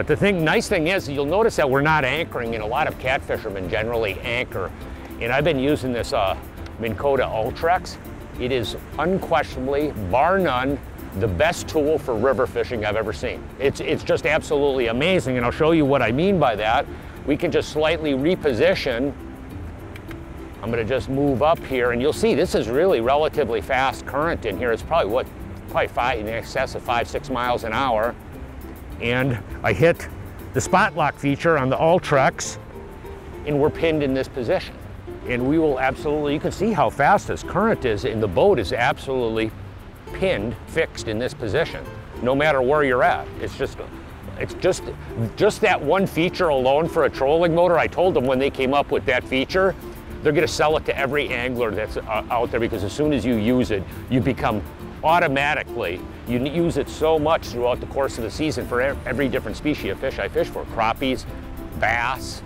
But the thing, nice thing is, you'll notice that we're not anchoring, and a lot of catfishermen generally anchor. And I've been using this uh, Minn Kota Ultrex. It is unquestionably, bar none, the best tool for river fishing I've ever seen. It's, it's just absolutely amazing, and I'll show you what I mean by that. We can just slightly reposition. I'm gonna just move up here, and you'll see this is really relatively fast current in here. It's probably what, probably five, in excess of five, six miles an hour. And I hit the spot lock feature on the Ultrex and we're pinned in this position. And we will absolutely, you can see how fast this current is, and the boat is absolutely pinned, fixed in this position, no matter where you're at. It's just, it's just, just that one feature alone for a trolling motor. I told them when they came up with that feature, they're going to sell it to every angler that's uh, out there because as soon as you use it, you become automatically. You use it so much throughout the course of the season for every different species of fish I fish for, crappies, bass.